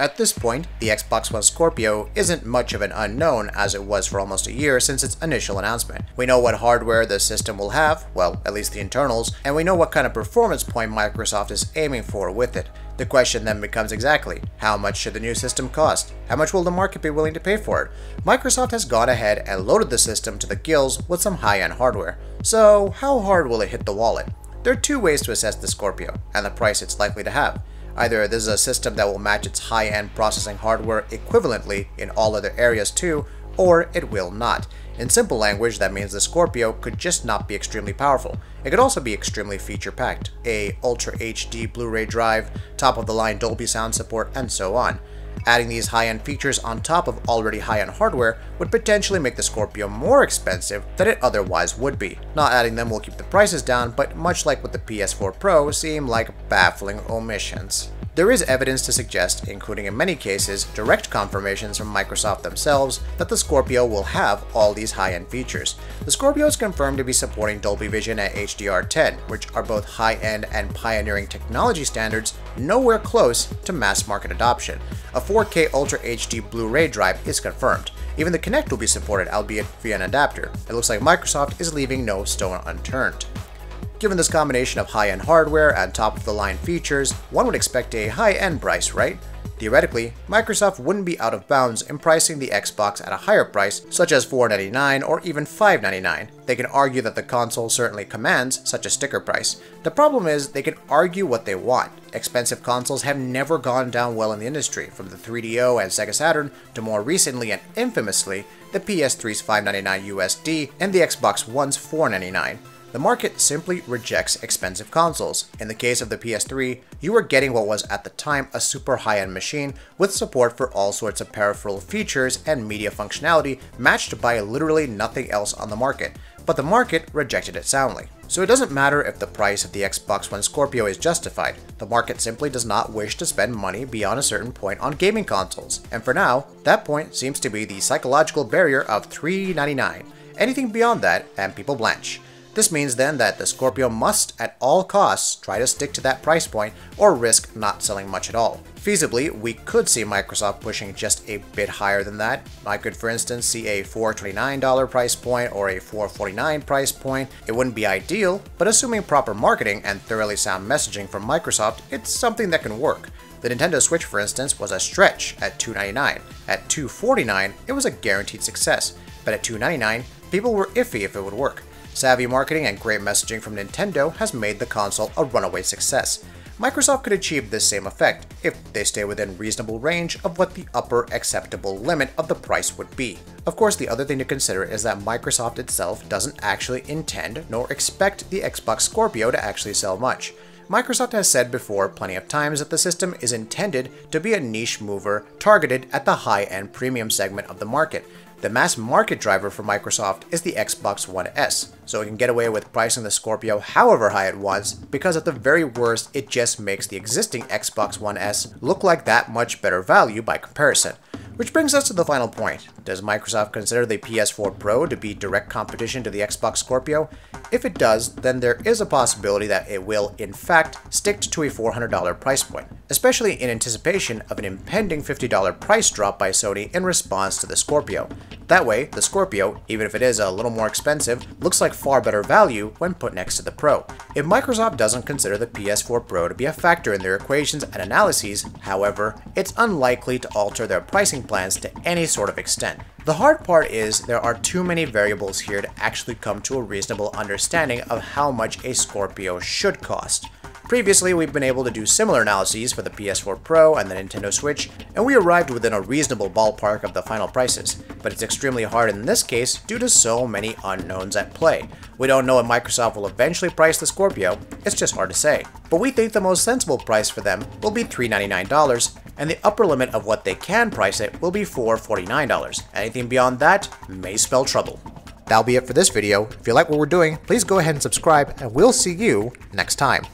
At this point, the Xbox One Scorpio isn't much of an unknown as it was for almost a year since its initial announcement. We know what hardware the system will have, well, at least the internals, and we know what kind of performance point Microsoft is aiming for with it. The question then becomes exactly, how much should the new system cost? How much will the market be willing to pay for it? Microsoft has gone ahead and loaded the system to the gills with some high-end hardware. So how hard will it hit the wallet? There are two ways to assess the Scorpio, and the price it's likely to have. Either this is a system that will match its high-end processing hardware equivalently in all other areas too, or it will not. In simple language, that means the Scorpio could just not be extremely powerful. It could also be extremely feature-packed, a Ultra HD Blu-ray drive, top-of-the-line Dolby sound support, and so on. Adding these high-end features on top of already high-end hardware would potentially make the Scorpio more expensive than it otherwise would be. Not adding them will keep the prices down, but much like with the PS4 Pro, seem like baffling omissions. There is evidence to suggest, including in many cases direct confirmations from Microsoft themselves, that the Scorpio will have all these high-end features. The Scorpio is confirmed to be supporting Dolby Vision and HDR10, which are both high-end and pioneering technology standards nowhere close to mass market adoption. A 4K Ultra HD Blu-ray drive is confirmed. Even the Kinect will be supported, albeit via an adapter. It looks like Microsoft is leaving no stone unturned. Given this combination of high-end hardware and top-of-the-line features, one would expect a high-end price, right? Theoretically, Microsoft wouldn't be out of bounds in pricing the Xbox at a higher price, such as 499 or even 599. They can argue that the console certainly commands such a sticker price. The problem is, they can argue what they want. Expensive consoles have never gone down well in the industry, from the 3DO and Sega Saturn to more recently and infamously, the PS3's 599 USD and the Xbox One's $499. The market simply rejects expensive consoles. In the case of the PS3, you were getting what was at the time a super high-end machine with support for all sorts of peripheral features and media functionality matched by literally nothing else on the market, but the market rejected it soundly. So it doesn't matter if the price of the Xbox One Scorpio is justified, the market simply does not wish to spend money beyond a certain point on gaming consoles, and for now, that point seems to be the psychological barrier of 399. Anything beyond that, and people blanch. This means then that the Scorpio must, at all costs, try to stick to that price point or risk not selling much at all. Feasibly, we could see Microsoft pushing just a bit higher than that. I could, for instance, see a $429 price point or a 449 price point. It wouldn't be ideal, but assuming proper marketing and thoroughly sound messaging from Microsoft, it's something that can work. The Nintendo Switch, for instance, was a stretch at 299. At 249, it was a guaranteed success, but at 299, people were iffy if it would work. Savvy marketing and great messaging from Nintendo has made the console a runaway success. Microsoft could achieve this same effect if they stay within reasonable range of what the upper acceptable limit of the price would be. Of course, the other thing to consider is that Microsoft itself doesn't actually intend nor expect the Xbox Scorpio to actually sell much. Microsoft has said before plenty of times that the system is intended to be a niche mover targeted at the high-end premium segment of the market, the mass market driver for Microsoft is the Xbox One S, so it can get away with pricing the Scorpio however high it wants, because at the very worst, it just makes the existing Xbox One S look like that much better value by comparison. Which brings us to the final point. Does Microsoft consider the PS4 Pro to be direct competition to the Xbox Scorpio? If it does, then there is a possibility that it will, in fact, stick to a $400 price point, especially in anticipation of an impending $50 price drop by Sony in response to the Scorpio. That way, the Scorpio, even if it is a little more expensive, looks like far better value when put next to the Pro. If Microsoft doesn't consider the PS4 Pro to be a factor in their equations and analyses, however, it's unlikely to alter their pricing plans to any sort of extent. The hard part is there are too many variables here to actually come to a reasonable understanding of how much a Scorpio should cost. Previously, we've been able to do similar analyses for the PS4 Pro and the Nintendo Switch, and we arrived within a reasonable ballpark of the final prices, but it's extremely hard in this case due to so many unknowns at play. We don't know if Microsoft will eventually price the Scorpio, it's just hard to say. But we think the most sensible price for them will be 399, and the upper limit of what they can price it will be 449. Anything beyond that may spell trouble. That'll be it for this video. If you like what we're doing, please go ahead and subscribe, and we'll see you next time.